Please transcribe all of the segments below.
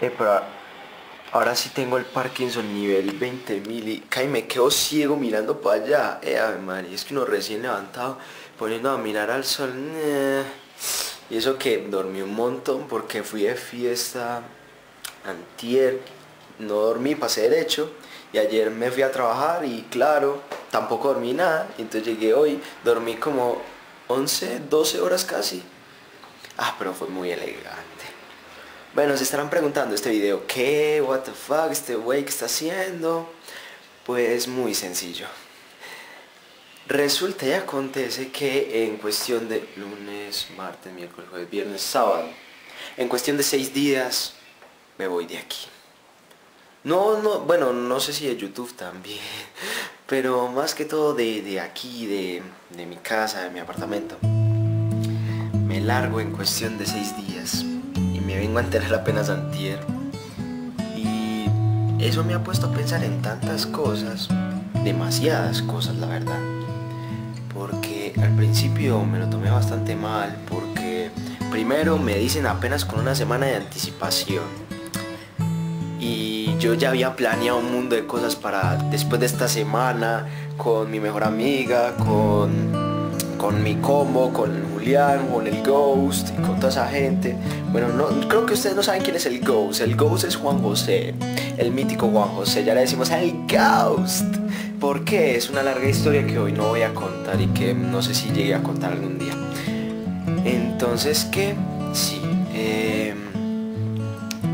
Eh, pero ahora sí tengo el Parkinson nivel 20.000 y cae me quedo ciego mirando para allá. Eh, a María, es que uno recién levantado, poniendo a mirar al sol. Y eso que dormí un montón porque fui de fiesta antier, no dormí, pasé derecho. Y ayer me fui a trabajar y claro, tampoco dormí nada. Entonces llegué hoy, dormí como 11, 12 horas casi. Ah, pero fue muy elegante. Bueno, se estarán preguntando este video, ¿qué? What the fuck, este wey que está haciendo? Pues muy sencillo. Resulta y acontece que en cuestión de lunes, martes, miércoles, jueves, viernes, sábado, en cuestión de seis días, me voy de aquí. No, no, bueno, no sé si de YouTube también, pero más que todo de, aquí, de, de mi casa, de mi apartamento. Me largo en cuestión de seis días vengo a enterar apenas antier. Y eso me ha puesto a pensar en tantas cosas, demasiadas cosas la verdad. Porque al principio me lo tomé bastante mal, porque primero me dicen apenas con una semana de anticipación. Y yo ya había planeado un mundo de cosas para después de esta semana, con mi mejor amiga, con con mi combo, con Julián, con el Ghost y con toda esa gente. Bueno, no, creo que ustedes no saben quién es el Ghost. El Ghost es Juan José, el mítico Juan José. Ya le decimos el Ghost. Porque es una larga historia que hoy no voy a contar y que no sé si llegue a contar algún día. Entonces, que sí. Eh,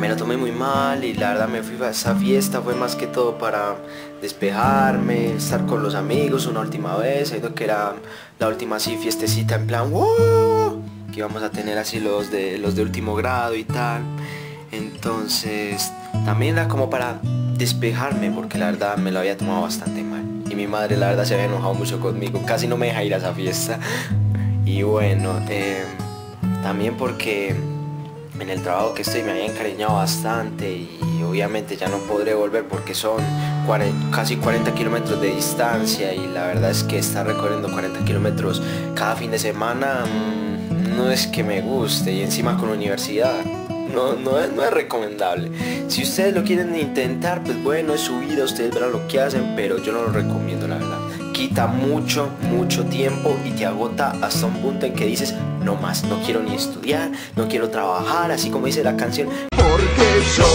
me lo tomé muy mal y la verdad me fui a esa fiesta fue más que todo para despejarme, estar con los amigos una última vez, sabiendo que era la última así fiestecita en plan que íbamos a tener así los de los de último grado y tal. Entonces, también era como para despejarme porque la verdad me lo había tomado bastante mal. Y mi madre la verdad se había enojado mucho conmigo, casi no me deja ir a esa fiesta. Y bueno, eh, también porque en el trabajo que estoy me había encariñado bastante y obviamente ya no podré volver porque son casi 40 kilómetros de distancia y la verdad es que estar recorriendo 40 kilómetros cada fin de semana mm, no es que me guste y encima con universidad. No, no, es, no es recomendable. Si ustedes lo quieren intentar, pues bueno, es su vida, ustedes verán lo que hacen, pero yo no lo recomiendo la verdad quita mucho, mucho tiempo y te agota hasta un punto en que dices, no más, no quiero ni estudiar, no quiero trabajar, así como dice la canción. Porque yo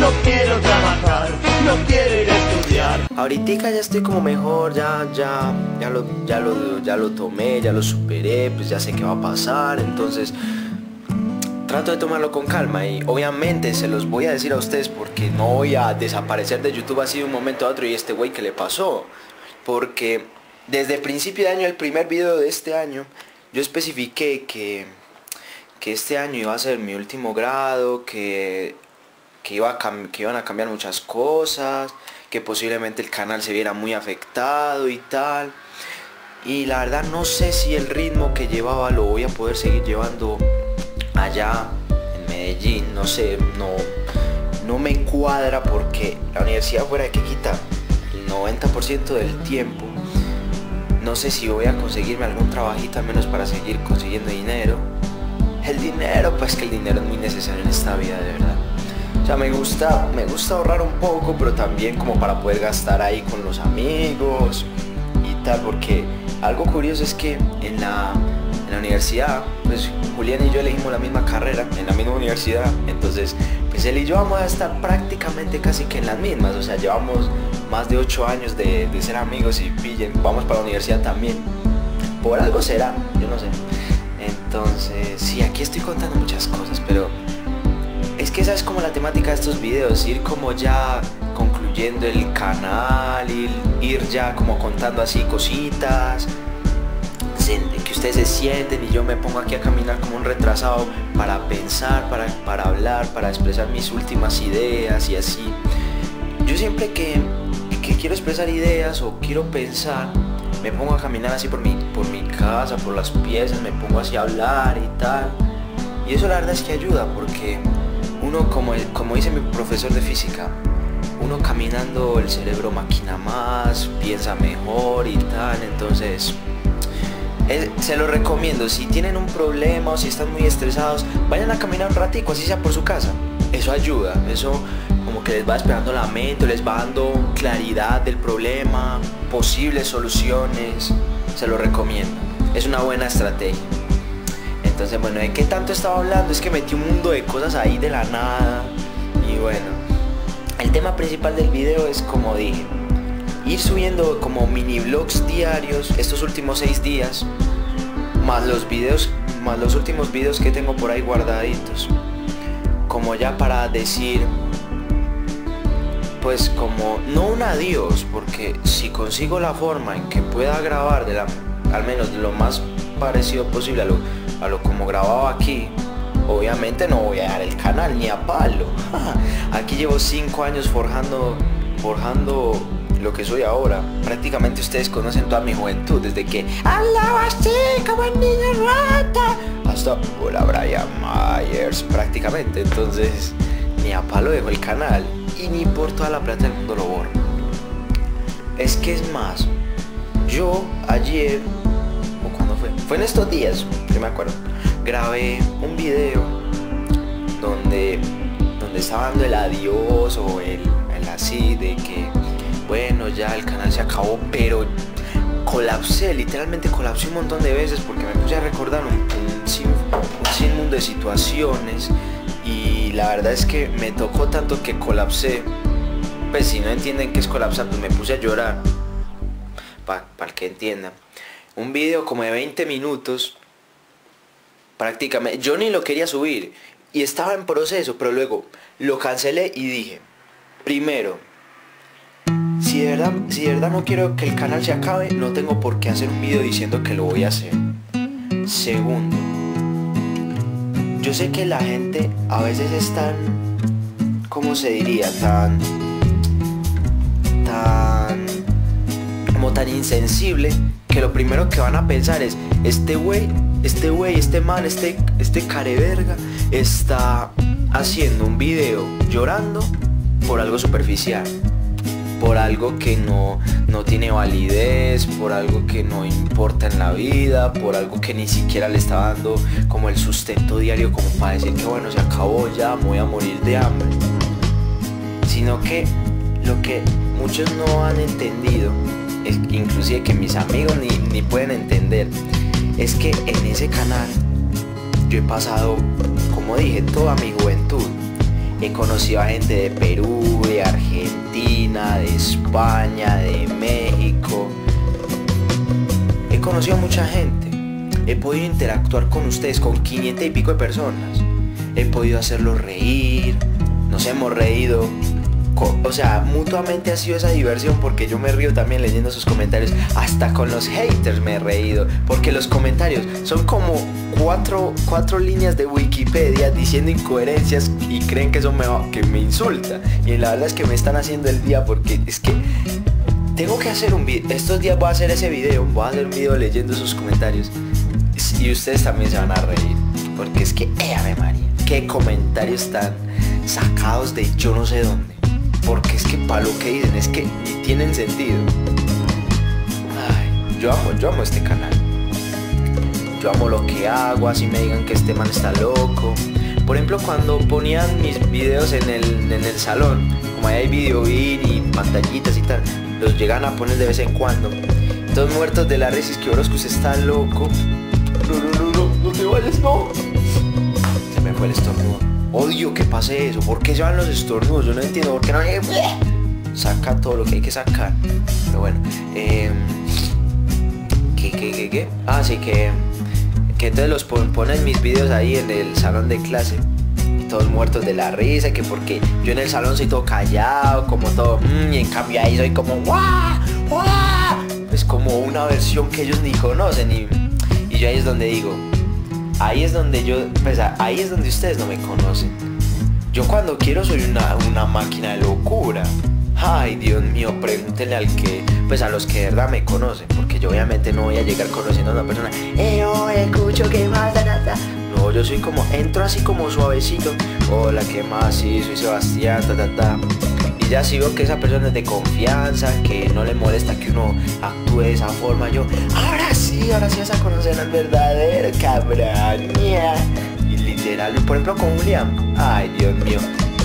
no quiero trabajar, no quiero ir a estudiar. Ahorita ya estoy como mejor, ya, ya, ya lo, ya lo, ya lo tomé, ya lo superé, pues ya sé qué va a pasar, entonces trato de tomarlo con calma y obviamente se los voy a decir a ustedes porque no voy a desaparecer de YouTube así de un momento a otro y este güey que le pasó porque desde principio de año, el primer video de este año, yo especifiqué que, que este año iba a ser mi último grado, que, que, iba que iban a cambiar muchas cosas, que posiblemente el canal se viera muy afectado y tal. Y la verdad no sé si el ritmo que llevaba lo voy a poder seguir llevando allá en Medellín, no sé, no, no me cuadra porque la universidad fuera de que quita 90% del tiempo. No sé si voy a conseguirme algún trabajito al menos para seguir consiguiendo dinero. El dinero, pues que el dinero es muy necesario en esta vida, de verdad. O sea, me gusta, me gusta ahorrar un poco, pero también como para poder gastar ahí con los amigos y tal, porque algo curioso es que en la, en la universidad, pues Julián y yo elegimos la misma carrera en la misma universidad, entonces pues él y yo vamos a estar prácticamente casi que en las mismas, o sea, llevamos más de 8 años de, ser amigos y pillen, vamos para la universidad también. Por algo será, yo no sé. Entonces, sí, aquí estoy contando muchas cosas, pero es que esa es como la temática de estos videos, ir como ya concluyendo el canal, ir, ir ya como contando así cositas, que ustedes se sienten y yo me pongo aquí a caminar como un retrasado para pensar, para, para hablar, para expresar mis últimas ideas y así. Yo siempre que quiero expresar ideas o quiero pensar, me pongo a caminar así por mi, por mi casa, por las piezas, me pongo así a hablar y tal. Y eso la verdad es que ayuda porque uno, como, como dice mi profesor de física, uno caminando el cerebro maquina más, piensa mejor y tal. Entonces, se lo recomiendo. Si tienen un problema o si están muy estresados, vayan a caminar un ratico, así sea por su casa. eso ayuda, eso que les va esperando la mente, les va dando claridad del problema, posibles soluciones, se lo recomiendo. Es una buena estrategia. Entonces, bueno, ¿de qué tanto estaba hablando? Es que metí un mundo de cosas ahí de la nada. Y bueno, el tema principal del video es como dije, ir subiendo como mini vlogs diarios estos últimos seis días, más los videos, más los últimos videos que tengo por ahí guardaditos. Como ya para decir, pues como no un adiós, porque si consigo la forma en que pueda grabar de la, al menos lo más parecido posible a lo, a lo como grababa aquí, obviamente no voy a dar el canal ni a palo. aquí llevo cinco años forjando, forjando lo que soy ahora. Prácticamente ustedes conocen toda mi juventud, desde que hablaba así como el niño rata hasta hola Brian Myers prácticamente. Entonces ni a palo dejo el canal y ni por toda la plata del mundo lo borro. Es que es más, yo ayer, o cuando fue, fue en estos días, no me acuerdo, grabé un video donde, donde estaba dando el adiós o el, el así de que, bueno, ya el canal se acabó, pero colapsé, literalmente colapsé un montón de veces porque me puse a recordar un, un, sin, un sinmundo de situaciones la verdad es que me tocó tanto que colapsé. Pues si no entienden qué es colapsar, pues me puse a llorar. Para el que entiendan. Un video como de 20 minutos. Prácticamente. Yo ni lo quería subir. Y estaba en proceso. Pero luego lo cancelé y dije. Primero. Si de, verdad, si de verdad no quiero que el canal se acabe, no tengo por qué hacer un video diciendo que lo voy a hacer. Segundo yo sé que la gente a veces es tan, ¿cómo se diría? Tan, tan, como tan insensible que lo primero que van a pensar es, este güey, este güey, este man, este, este careverga está haciendo un video llorando por algo superficial por algo que no, no tiene validez, por algo que no importa en la vida, por algo que ni siquiera le está dando como el sustento diario como para decir que bueno, se acabó ya, me voy a morir de hambre. Sino que lo que muchos no han entendido, inclusive que mis amigos ni, ni pueden entender, es que en ese canal yo he pasado, como dije, toda mi juventud He conocido a gente de Perú, de Argentina, de España, de México. He conocido a mucha gente. He podido interactuar con ustedes, con 500 y pico de personas. He podido hacerlos reír. Nos hemos reído o sea, mutuamente ha sido esa diversión porque yo me río también leyendo sus comentarios. Hasta con los haters me he reído. Porque los comentarios son como cuatro, cuatro líneas de Wikipedia diciendo incoherencias y creen que eso me, que me insulta. Y la verdad es que me están haciendo el día porque es que tengo que hacer un video. Estos días voy a hacer ese video. Voy a hacer un video leyendo sus comentarios. Y ustedes también se van a reír. Porque es que, eh, María, qué comentarios tan sacados de yo no sé dónde porque es que para lo que dicen es que ni tienen sentido. Ay, yo amo, yo amo este canal. Yo amo lo que hago, así me digan que este man está loco. Por ejemplo, cuando ponían mis videos en el, en el salón, como ahí hay video y pantallitas y tal, los llegan a poner de vez en cuando. Todos muertos de la risa, es que Orozco está loco. No, no, no, no, no te vayas, no. Se me fue el estornudo. Odio que pase eso. ¿Por qué se van los estornudos? Yo no entiendo. ¿Por qué no hay... Saca todo lo que hay que sacar. Pero bueno. Eh, ¿Qué, qué, qué, qué? Ah, que... Que entonces los ponen mis vídeos ahí en el salón de clase. Todos muertos de la risa. Que porque yo en el salón soy todo callado. Como todo... Mmm, y en cambio ahí soy como... ¡Guau! ¡Guau! Es como una versión que ellos ni conocen. Y, y yo ahí es donde digo ahí es donde yo, pues ahí es donde ustedes no me conocen. Yo cuando quiero soy una, máquina de locura. Ay, Dios mío, pregúntenle al que, pues a los que de verdad me conocen, porque yo obviamente no voy a llegar conociendo a una persona, eh, oh, escucho que más, No, yo soy como, entro así como suavecito, hola, ¿qué más? Sí, soy Sebastián, ta, ta, ta. Ya si veo que esa persona es de confianza, que no le molesta que uno actúe de esa forma, yo, ahora sí, ahora sí vas a conocer al verdadero cabrón, Y literal. Por ejemplo con Julián, ay Dios mío.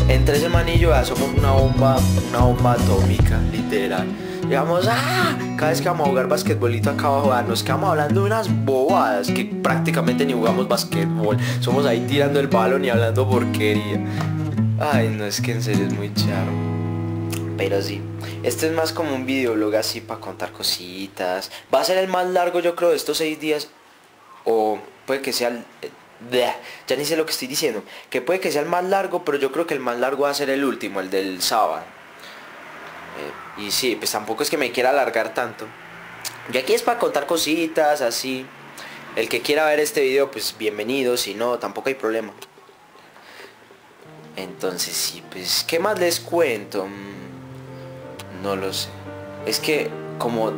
Entre ese manillo somos una bomba, una bomba atómica, literal. Digamos, ¡ah! Cada vez que vamos a jugar basquetbolito acá abajo, ah, nos quedamos hablando de unas bobadas que prácticamente ni jugamos basquetbol. Somos ahí tirando el balón y hablando porquería. Ay, no, es que en serio es muy charro. Pero sí, este es más como un videoblog así para contar cositas. Va a ser el más largo yo creo de estos seis días. O puede que sea el... eh, Ya ni sé lo que estoy diciendo. Que puede que sea el más largo, pero yo creo que el más largo va a ser el último, el del sábado. Eh, y sí, pues tampoco es que me quiera alargar tanto. Y aquí es para contar cositas, así. El que quiera ver este video, pues bienvenido. Si no, tampoco hay problema. Entonces sí, pues, ¿qué más les cuento? No lo sé. Es que como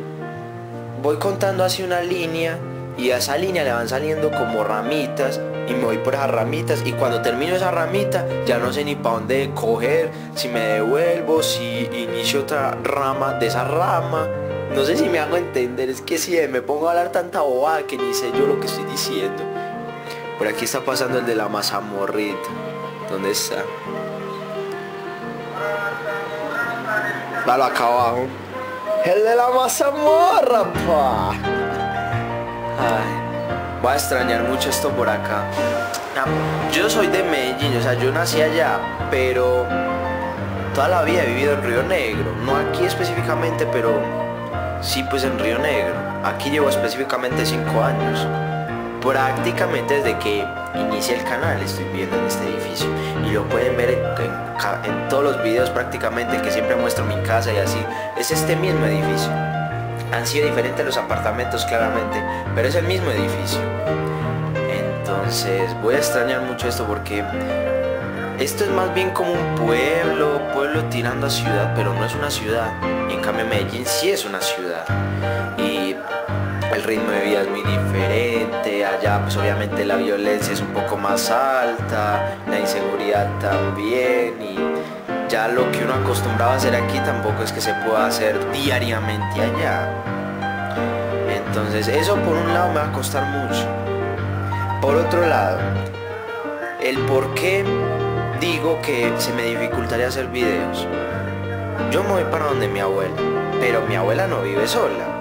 voy contando así una línea y a esa línea le van saliendo como ramitas y me voy por esas ramitas y cuando termino esa ramita ya no sé ni para dónde coger, si me devuelvo, si inicio otra rama de esa rama. No sé si me hago entender, es que si me pongo a hablar tanta bobada que ni sé yo lo que estoy diciendo. Por aquí está pasando el de la mazamorrita. ¿Dónde está? Acá abajo. El de la mazamorra, pa. Ay, voy a extrañar mucho esto por acá. Yo soy de Medellín, o sea, yo nací allá, pero toda la vida he vivido en Río Negro. No aquí específicamente, pero sí pues en Río Negro. Aquí llevo específicamente 5 años. Prácticamente desde que inicié el canal estoy viviendo en este edificio. Y lo pueden ver en, en todos los videos prácticamente que siempre muestro mi casa y así. Es este mismo edificio. Han sido diferentes los apartamentos claramente, pero es el mismo edificio. Entonces voy a extrañar mucho esto porque esto es más bien como un pueblo, pueblo tirando a ciudad, pero no es una ciudad. Y en cambio Medellín sí es una ciudad. El ritmo de vida es muy diferente, allá pues obviamente la violencia es un poco más alta, la inseguridad también y ya lo que uno acostumbraba a hacer aquí tampoco es que se pueda hacer diariamente allá. Entonces eso por un lado me va a costar mucho. Por otro lado, el por qué digo que se me dificultaría hacer videos. Yo me voy para donde mi abuela, pero mi abuela no vive sola.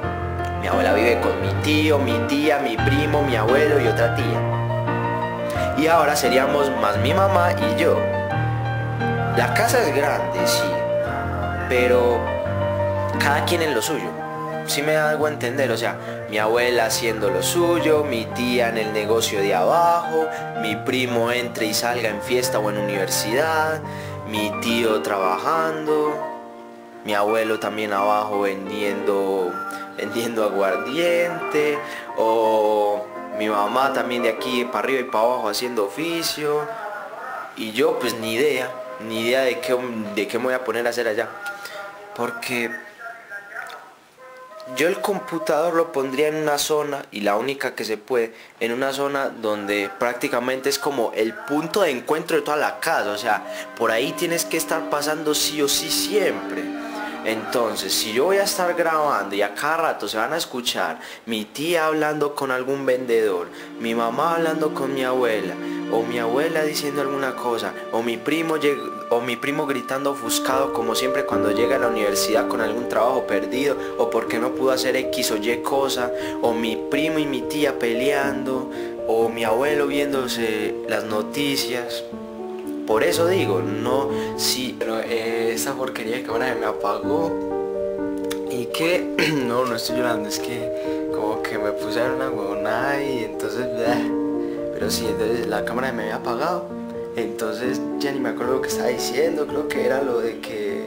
Mi abuela vive con mi tío, mi tía, mi primo, mi abuelo y otra tía. Y ahora seríamos más mi mamá y yo. La casa es grande, sí, pero cada quien en lo suyo. Si me hago entender, o sea, mi abuela haciendo lo suyo, mi tía en el negocio de abajo, mi primo entre y salga en fiesta o en universidad, mi tío trabajando, mi abuelo también abajo vendiendo vendiendo aguardiente o mi mamá también de aquí para arriba y para abajo haciendo oficio. Y yo pues ni idea ni idea de qué de qué me voy a poner a hacer allá. Porque yo el computador lo pondría en una zona y la única que se puede en una zona donde prácticamente es como el punto de encuentro de toda la casa. O sea por ahí tienes que estar pasando sí o sí siempre entonces, si yo voy a estar grabando y a cada rato se van a escuchar mi tía hablando con algún vendedor, mi mamá hablando con mi abuela, o mi abuela diciendo alguna cosa, o mi primo o mi primo gritando ofuscado como siempre cuando llega a la universidad con algún trabajo perdido, o porque no pudo hacer X o Y cosa, o mi primo y mi tía peleando, o mi abuelo viéndose las noticias. Por eso digo, no, sí, pero eh, esa porquería de cámara me apagó. Y que, no, no estoy llorando, es que como que me puse a una huevona y entonces, pero sí, entonces la cámara me había apagado. Entonces ya ni me acuerdo lo que estaba diciendo, creo que era lo de que,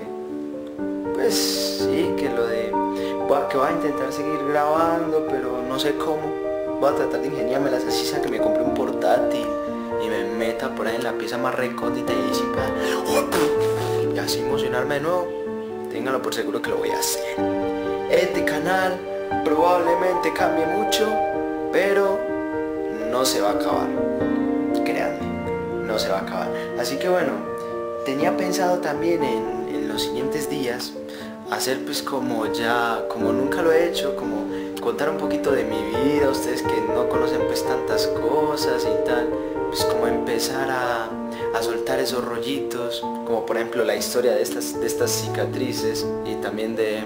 pues sí, que lo de, que voy a intentar seguir grabando, pero no sé cómo. Voy a tratar de ingeniármelas así, sea que me compré un portátil y me meta por ahí en la pieza más recóndita y disipa y así emocionarme de nuevo. Ténganlo por seguro que lo voy a hacer. Este canal probablemente cambie mucho pero no se va a acabar. Créanme no se va a acabar. Así que bueno tenía pensado también en, en los siguientes días hacer pues como ya como nunca lo he hecho como contar un poquito de mi vida ustedes que no conocen pues tantas cosas y tal pues como empezar a, a soltar esos rollitos, como por ejemplo la historia de estas, de estas cicatrices y también de,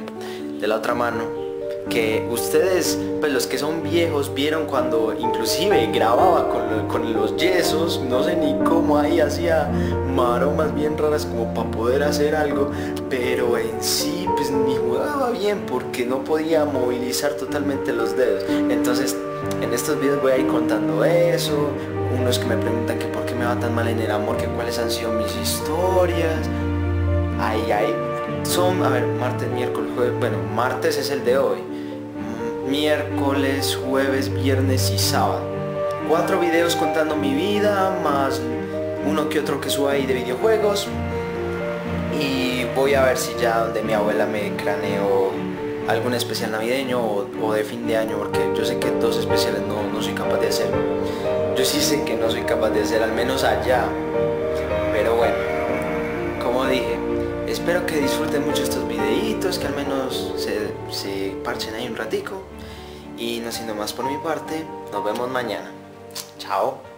de la otra mano que ustedes, pues los que son viejos, vieron cuando inclusive grababa con, con, los yesos, no sé ni cómo ahí hacía maromas bien raras como para poder hacer algo, pero en sí pues ni jugaba bien porque no podía movilizar totalmente los dedos. Entonces en estos videos voy a ir contando eso, unos que me preguntan que por qué me va tan mal en el amor, que cuáles han sido mis historias. Ahí, ahí. Son, a ver, martes, miércoles, jueves, bueno, martes es el de hoy miércoles, jueves, viernes y sábado. Cuatro videos contando mi vida, más uno que otro que suba ahí de videojuegos. Y voy a ver si ya donde mi abuela me craneó algún especial navideño o, de fin de año, porque yo sé que dos especiales no, no soy capaz de hacer. Yo sí sé que no soy capaz de hacer, al menos allá. Pero bueno, como dije, espero que disfruten mucho estos videitos, que al menos se, parchen ahí un ratico. Y no siendo más por mi parte, nos vemos mañana. Chao.